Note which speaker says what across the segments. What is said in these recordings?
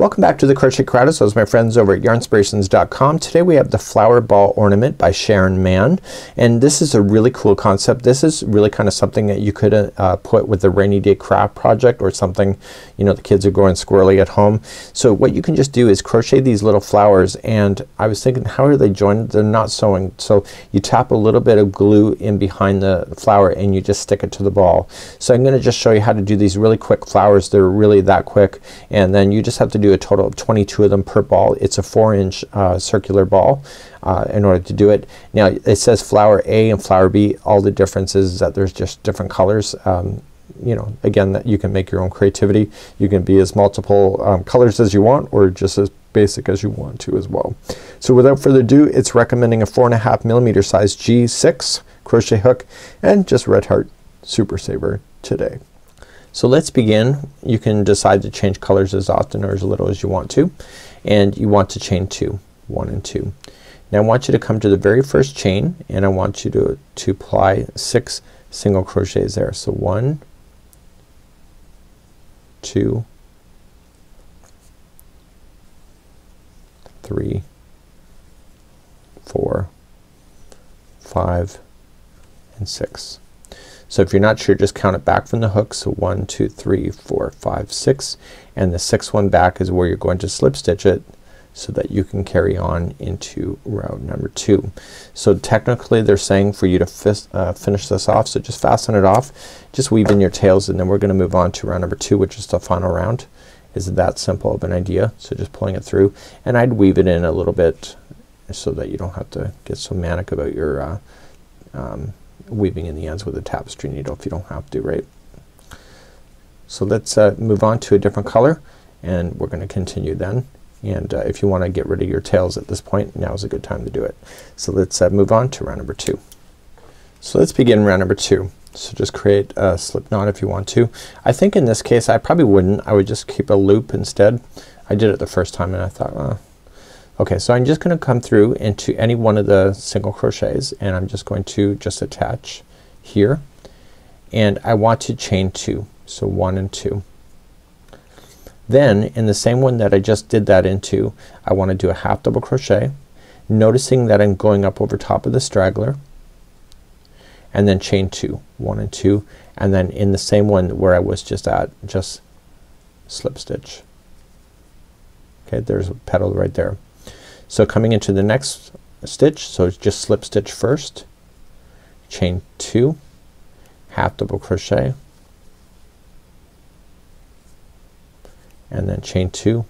Speaker 1: Welcome back to the Crochet Crowd. So my friends over at yarnspirations.com. Today we have the flower ball ornament by Sharon Mann and this is a really cool concept. This is really kind of something that you could uh, put with the rainy day craft project or something you know the kids are going squirrely at home. So what you can just do is crochet these little flowers and I was thinking how are they joined? They're not sewing. So you tap a little bit of glue in behind the flower and you just stick it to the ball. So I'm gonna just show you how to do these really quick flowers. They're really that quick and then you just have to do a total of 22 of them per ball. It's a four inch uh, circular ball uh, in order to do it. Now it says flower A and flower B. All the differences is that there's just different colors. Um, you know again that you can make your own creativity. You can be as multiple um, colors as you want or just as basic as you want to as well. So without further ado it's recommending a four and a half millimeter size G6 crochet hook and just red heart super saver today. So let's begin. You can decide to change colors as often or as little as you want to and you want to chain two, one and two. Now I want you to come to the very first chain and I want you to, to apply six single crochets there. So one, two, three, four, five, and six. So if you're not sure just count it back from the hook. So one, two, three, four, five, six and the sixth one back is where you're going to slip stitch it so that you can carry on into row number two. So technically they're saying for you to uh, finish this off. So just fasten it off. Just weave in your tails and then we're gonna move on to round number two which is the final round. Is that simple of an idea. So just pulling it through and I'd weave it in a little bit so that you don't have to get so manic about your uh, um, weaving in the ends with a tapestry needle if you don't have to, right? So let's uh, move on to a different color and we're gonna continue then. And uh, if you want to get rid of your tails at this point, now is a good time to do it. So let's uh, move on to round number two. So let's begin round number two. So just create a slip knot if you want to. I think in this case I probably wouldn't. I would just keep a loop instead. I did it the first time and I thought, uh, Okay, so I'm just gonna come through into any one of the single crochets and I'm just going to just attach here and I want to chain two. So one and two. Then in the same one that I just did that into I want to do a half double crochet noticing that I'm going up over top of the straggler and then chain two. One and two and then in the same one where I was just at just slip stitch. Okay, there's a petal right there. So coming into the next stitch, so just slip stitch first, chain two, half double crochet, and then chain two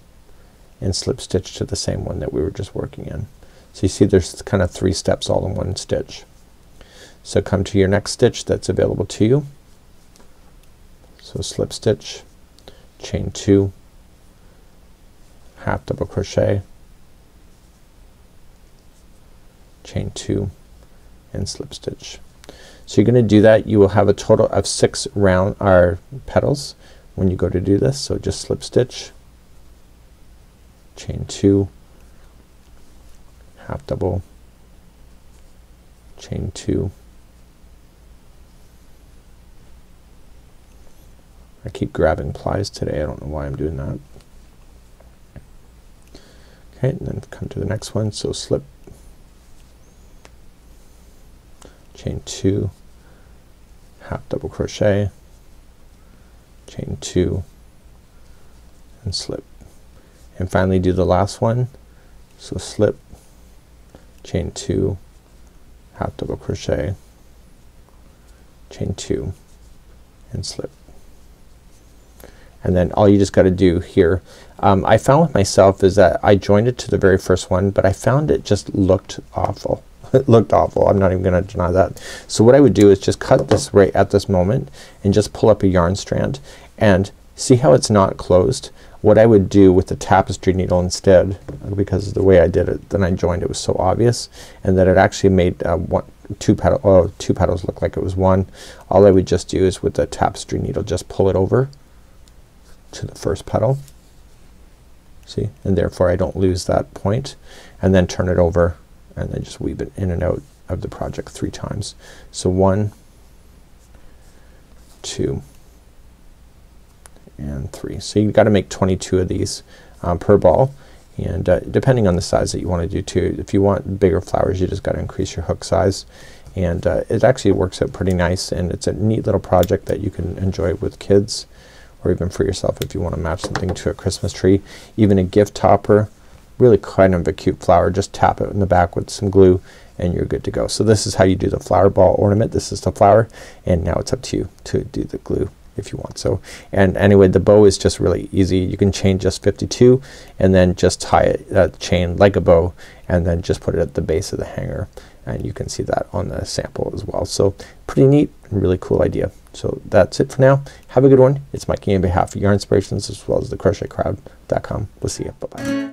Speaker 1: and slip stitch to the same one that we were just working in. So you see there's kind of three steps all in one stitch. So come to your next stitch that's available to you. So slip stitch, chain two, half double crochet, chain two and slip stitch. So you're gonna do that you will have a total of six round or petals when you go to do this. So just slip stitch, chain two, half double, chain two. I keep grabbing plies today. I don't know why I'm doing that. Okay, and then come to the next one. So slip chain two, half double crochet, chain two, and slip. And finally do the last one. So slip, chain two, half double crochet, chain two, and slip. And then all you just gotta do here um, I found with myself is that I joined it to the very first one but I found it just looked awful. It looked awful. I'm not even gonna deny that. So what I would do is just cut this right at this moment and just pull up a yarn strand and see how it's not closed. What I would do with the tapestry needle instead because the way I did it then I joined it was so obvious and that it actually made uh, one two petal oh two petals look like it was one. All I would just do is with the tapestry needle just pull it over to the first petal see and therefore I don't lose that point and then turn it over and then just weave it in and out of the project three times. So one, two, and three. So you've got to make 22 of these um, per ball and uh, depending on the size that you want to do too. If you want bigger flowers you just got to increase your hook size and uh, it actually works out pretty nice and it's a neat little project that you can enjoy with kids or even for yourself if you want to match something to a Christmas tree. Even a gift topper. Really kind of a cute flower. Just tap it in the back with some glue and you're good to go. So this is how you do the flower ball ornament. This is the flower and now it's up to you to do the glue if you want. So and anyway the bow is just really easy. You can chain just 52 and then just tie it uh, chain like a bow and then just put it at the base of the hanger and you can see that on the sample as well. So pretty neat and really cool idea. So that's it for now. Have a good one. It's Mikey on behalf of Yarnspirations as well as the crochetcrowd.com. We'll see you. Bye bye.